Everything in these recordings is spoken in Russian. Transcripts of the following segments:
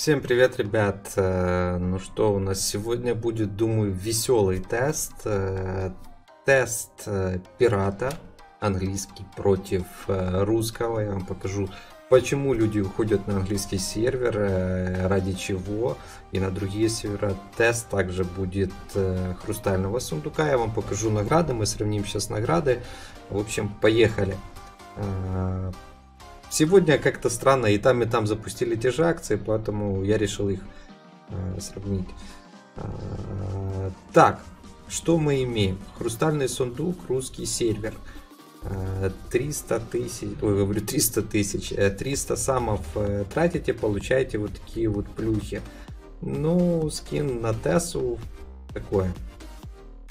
Всем привет, ребят! Э, ну что, у нас сегодня будет, думаю, веселый тест. Э, тест э, пирата английский против русского. Я вам покажу, почему люди уходят на английский сервер, ради чего и на другие сервера. Тест также будет хрустального сундука. Я вам покажу награды, мы сравним сейчас награды. В общем, поехали! Сегодня как-то странно, и там, и там запустили те же акции, поэтому я решил их э, сравнить. Э, так, что мы имеем? Хрустальный сундук, русский сервер. 300 э, тысяч, ой, говорю 300 тысяч, 300 самов э, тратите, получаете вот такие вот плюхи. Ну, скин на Тессу такое.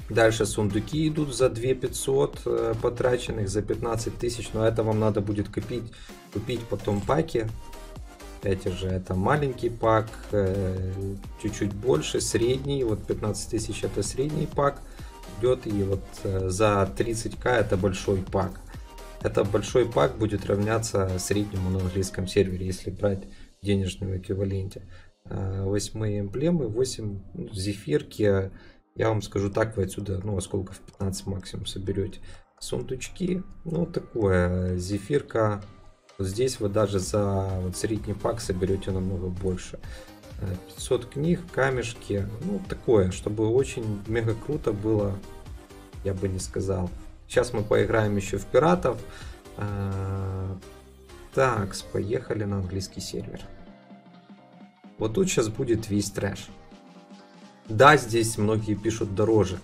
Дальше сундуки идут за 2500 э, потраченных, за 15 тысяч, но это вам надо будет купить, купить потом паки. Эти же это маленький пак, э, чуть-чуть больше, средний, вот 15 тысяч это средний пак идет, и вот э, за 30к это большой пак. Это большой пак будет равняться среднему на английском сервере, если брать в денежном эквиваленте. Восьмые эмблемы, 8 ну, зефирки, я вам скажу так, вы отсюда, ну, осколков 15 максимум соберете. Сундучки, ну, такое, зефирка. Вот здесь вы даже за вот средний пак соберете намного больше. 500 э, книг, камешки, ну, такое, чтобы очень мега круто было, я бы не сказал. Сейчас мы поиграем еще в пиратов. Э, так, поехали на английский сервер. Вот тут сейчас будет весь трэш. Да, здесь многие пишут дороже,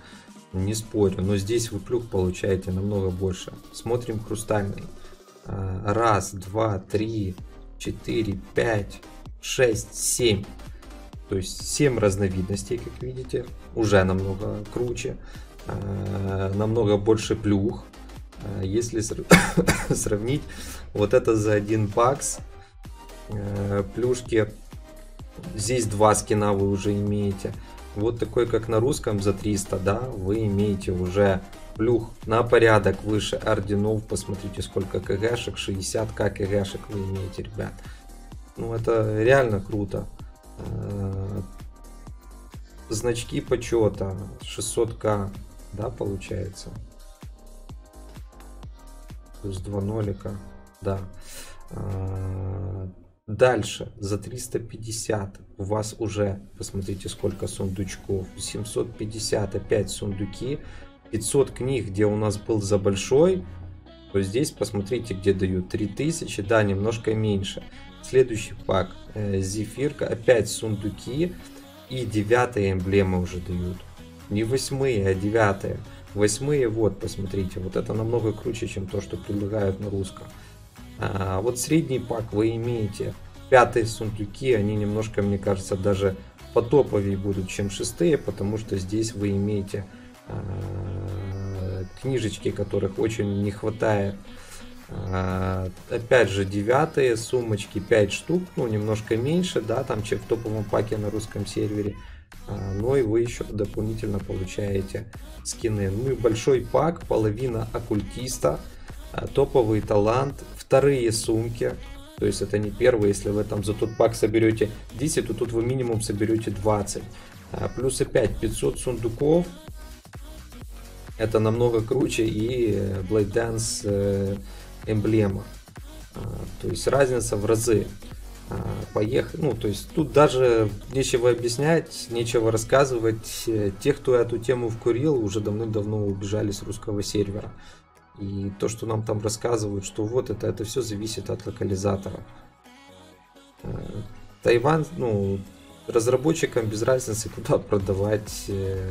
не спорю, но здесь вы плюх получаете намного больше. Смотрим хрустальный. А, раз, два, три, четыре, пять, шесть, семь. То есть 7 разновидностей, как видите. Уже намного круче. А, намного больше плюх. А, если сравнить вот это за 1 бакс, плюшки, здесь два скина вы уже имеете вот такой, как на русском за 300, да, вы имеете уже плюх на порядок выше орденов. Посмотрите, сколько кгшек, 60к кгшек вы имеете, ребят. Ну, это реально круто. Э, значки почета 600к, да, получается. Плюс 2 нолика, да. Дальше, за 350 у вас уже, посмотрите, сколько сундучков. 750 опять сундуки. 500 книг, где у нас был за большой. То здесь, посмотрите, где дают 3000. Да, немножко меньше. Следующий пак. Э, зефирка. Опять сундуки. И девятые эмблемы уже дают. Не восьмые, а девятые. Восьмые, вот, посмотрите. Вот это намного круче, чем то, что предлагают на русском. А, вот средний пак вы имеете. Пятые сундуки, они немножко, мне кажется, даже потоповее будут, чем шестые, потому что здесь вы имеете а, книжечки, которых очень не хватает. А, опять же, девятые сумочки 5 штук, ну, немножко меньше, да, там, чем в топовом паке на русском сервере. Но и вы еще дополнительно получаете скины. Ну и большой пак, половина оккультиста, топовый талант, вторые сумки. То есть это не первые, если вы там за тот пак соберете 10, то тут вы минимум соберете 20. А, плюс опять 500 сундуков. Это намного круче и Blade Dance э, эмблема. А, то есть разница в разы. Поехали. Ну, то есть тут даже нечего объяснять, нечего рассказывать. Те, кто эту тему вкурил, уже давным-давно убежали с русского сервера. И то, что нам там рассказывают, что вот это, это все зависит от локализатора. Э, Тайвань, ну, разработчикам без разницы, куда продавать э,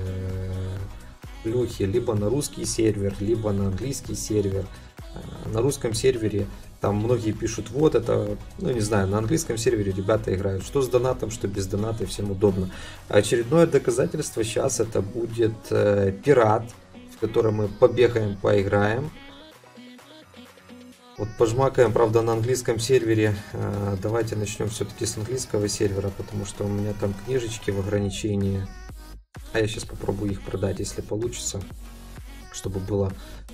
плюхи, либо на русский сервер, либо на английский сервер. Э, на русском сервере там многие пишут, вот это, ну не знаю, на английском сервере ребята играют, что с донатом, что без доната, всем удобно. Очередное доказательство сейчас это будет э, пират, в котором мы побегаем, поиграем. Вот пожмакаем, правда, на английском сервере. Э, давайте начнем все-таки с английского сервера, потому что у меня там книжечки в ограничении. А я сейчас попробую их продать, если получится. Чтобы было...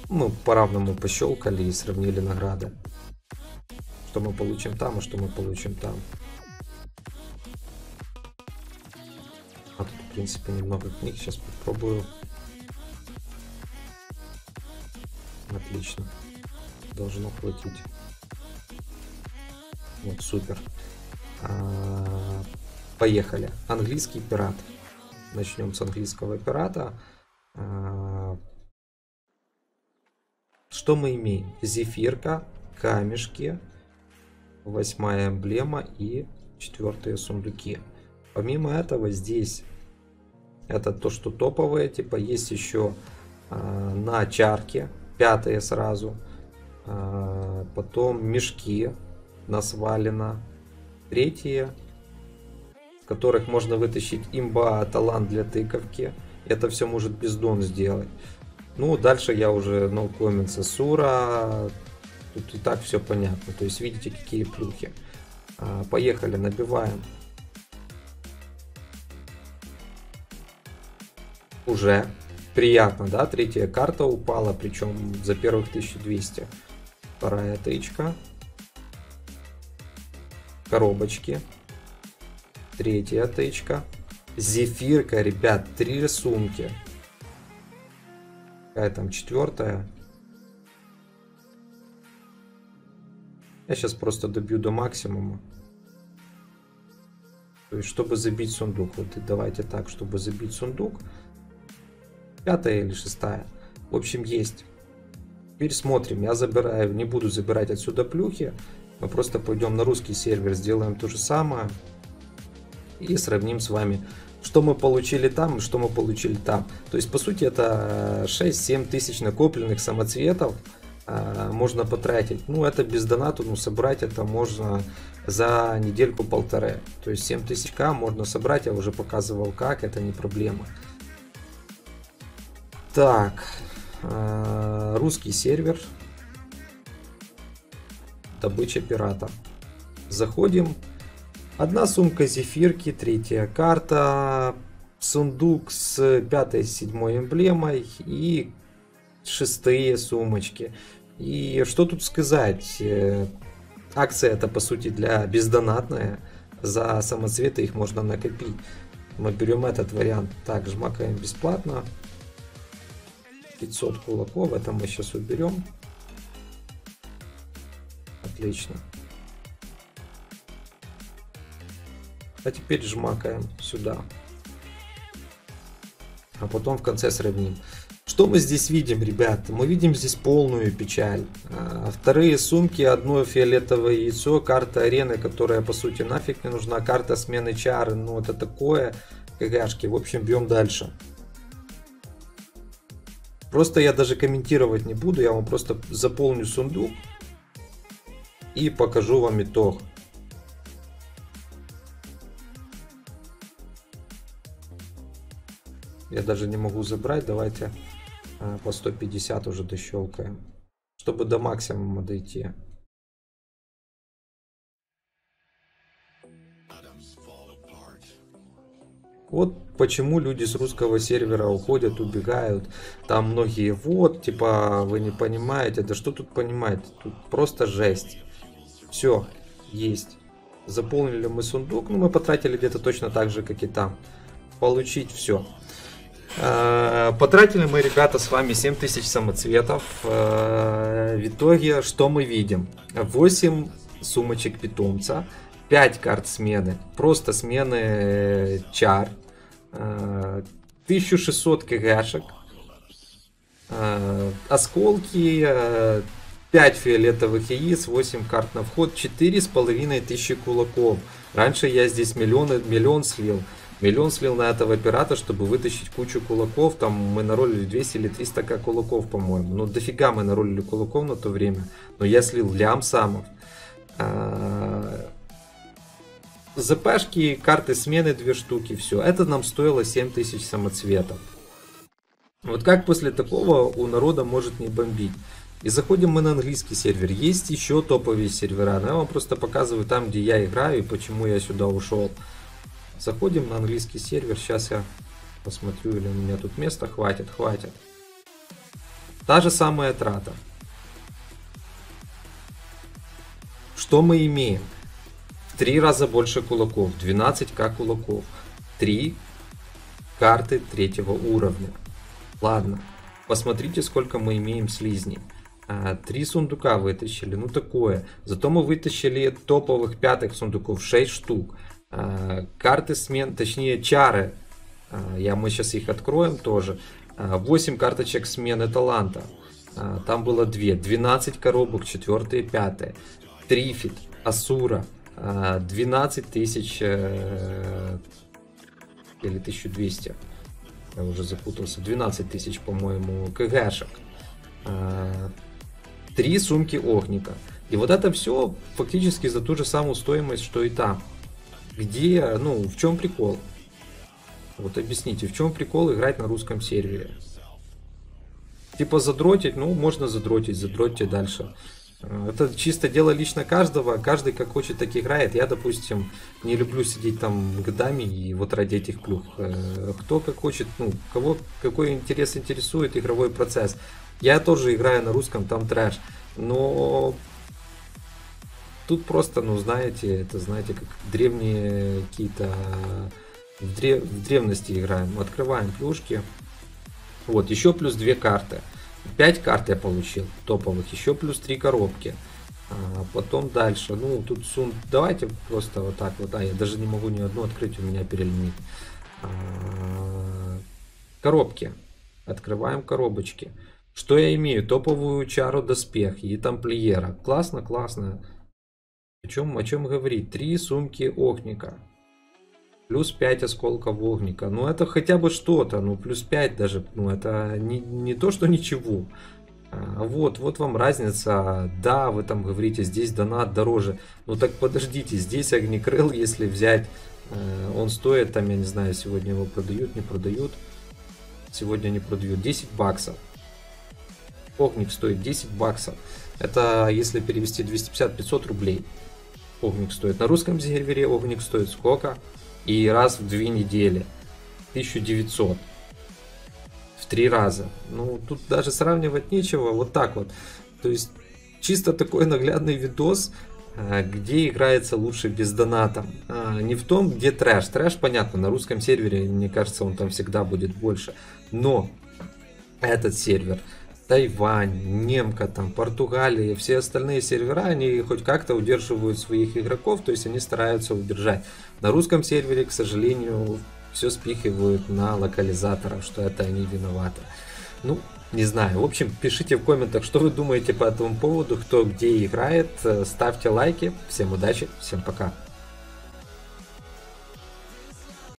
Мы по-равному пощелкали и сравнили награды. Что мы получим там, а что мы получим там. в принципе, немного книг. Сейчас попробую. Отлично. Должно хватить. Вот, супер. А, поехали. Английский пират. Начнем с английского пирата. А, что мы имеем? Зефирка, камешки, восьмая эмблема и четвертые сундуки. Помимо этого здесь это то, что топовые, типа есть еще э, на чарке, пятые сразу, э, потом мешки насвалено, третьи, в которых можно вытащить имба, талант для тыковки. Это все может бездон сделать. Ну, дальше я уже no comments Сура. Тут и так все понятно. То есть видите, какие плюхи. А, поехали, набиваем. Уже приятно, да? Третья карта упала, причем за первых 1200. Вторая тычка. Коробочки. Третья тычка. Зефирка, ребят, три рисунки. Какая там четвертая? Я сейчас просто добью до максимума. То есть, чтобы забить сундук. Вот и давайте так, чтобы забить сундук. Пятая или шестая. В общем, есть. Теперь смотрим. Я забираю, не буду забирать отсюда плюхи. Мы просто пойдем на русский сервер, сделаем то же самое. И сравним с вами, что мы получили там и что мы получили там. То есть, по сути, это 6-7 тысяч накопленных самоцветов Э, можно потратить. Ну, это без доната, ну, собрать это можно за недельку-полторы. То есть 7000к можно собрать, я уже показывал как, это не проблема. Так, э, русский сервер, добыча пирата. Заходим, одна сумка зефирки, третья карта, сундук с пятой, седьмой эмблемой и шестые сумочки. И что тут сказать? Э, акция это по сути для бездонатная. За самоцветы их можно накопить. Мы берем этот вариант. Так, жмакаем бесплатно. 500 кулаков. Это мы сейчас уберем. Отлично. А теперь жмакаем сюда. А потом в конце сравним. Что мы здесь видим, ребята? Мы видим здесь полную печаль. А, вторые сумки, одно фиолетовое яйцо, карта арены, которая по сути нафиг не нужна, карта смены чары, ну это такое, кагашки. В общем, бьем дальше. Просто я даже комментировать не буду, я вам просто заполню сундук и покажу вам итог. Я даже не могу забрать, давайте а, по 150 уже дощелкаем, чтобы до максимума дойти. Вот почему люди с русского сервера уходят, убегают. Там многие, вот, типа, вы не понимаете. Да что тут понимать? Тут просто жесть. Все, есть. Заполнили мы сундук, ну мы потратили где-то точно так же, как и там. Получить все. Э, потратили мы, ребята, с вами 7000 самоцветов. Э, в итоге, что мы видим? 8 сумочек питомца, 5 карт смены, просто смены э, чар, 1600 кгшек, осколки, 5 фиолетовых яиц, 8 карт на вход, 4500 кулаков. Раньше я здесь миллион, миллион слил. Миллион слил на этого пирата, чтобы вытащить кучу кулаков. Там мы наролили 200 или 300 как кулаков, по-моему. Ну, дофига мы наролили кулаков на то время. Но я слил лям самов. ЗПшки, карты смены две штуки, все. Это нам стоило 7000 самоцветов. Вот как после такого у народа может не бомбить? И заходим мы на английский сервер. Есть еще топовые сервера, но я вам просто показываю там, где я играю и почему я сюда ушел. Заходим на английский сервер. Сейчас я посмотрю, или у меня тут места хватит. Хватит. Та же самая трата. Что мы имеем? Три раза больше кулаков. 12к кулаков. 3 карты третьего уровня. Ладно, посмотрите, сколько мы имеем слизней. А, три сундука вытащили, ну такое. Зато мы вытащили топовых пятых сундуков, 6 штук. А, карты смен, точнее чары, а, я, мы сейчас их откроем тоже. 8 карточек смены таланта. Там было 2. 12 коробок, 4 и 5. Трифит, Асура. 12 тысяч э, или 1200. Я уже запутался. 12 тысяч, по-моему, КГшек три сумки Охника. И вот это все фактически за ту же самую стоимость, что и там. Где, ну, в чем прикол? Вот объясните, в чем прикол играть на русском сервере? Типа задротить, ну, можно задротить, задротьте дальше. Это чисто дело лично каждого, каждый как хочет, так играет. Я, допустим, не люблю сидеть там годами и вот ради этих плюх. Э, кто как хочет, ну, кого какой интерес интересует игровой процесс. Я тоже играю на русском, там трэш. Но тут просто, ну, знаете, это, знаете, как древние какие-то... Древ... в древности играем. Открываем плюшки. Вот, еще плюс две карты. 5 карт я получил топовых, еще плюс 3 коробки. А потом дальше, ну тут сум, давайте просто вот так вот, а я даже не могу ни одну открыть, у меня перелимит. А, коробки, открываем коробочки. Что я имею? Топовую чару доспех и тамплиера. Классно, классно. О чем, о чем говорить? Три сумки огника. Плюс 5 осколков огника. Ну это хотя бы что-то. Ну плюс 5 даже. Ну это не, не то, что ничего. А, вот, вот вам разница. Да, вы там говорите, здесь донат дороже. Ну так подождите, здесь огнекрыл, если взять, э, он стоит, там, я не знаю, сегодня его продают, не продают. Сегодня не продают. 10 баксов. Огник стоит 10 баксов. Это если перевести 250-500 рублей. Огник стоит. На русском сервере огник стоит сколько? И раз в две недели. 1900. В три раза. Ну, тут даже сравнивать нечего. Вот так вот. То есть, чисто такой наглядный видос, а, где играется лучше без доната. А, не в том, где трэш. Трэш, понятно, на русском сервере, мне кажется, он там всегда будет больше. Но этот сервер Тайвань, Немка, там, Португалия, все остальные сервера, они хоть как-то удерживают своих игроков, то есть они стараются удержать. На русском сервере, к сожалению, все спихивают на локализаторов, что это они виноваты. Ну, не знаю. В общем, пишите в комментах, что вы думаете по этому поводу, кто где играет. Ставьте лайки. Всем удачи, всем пока.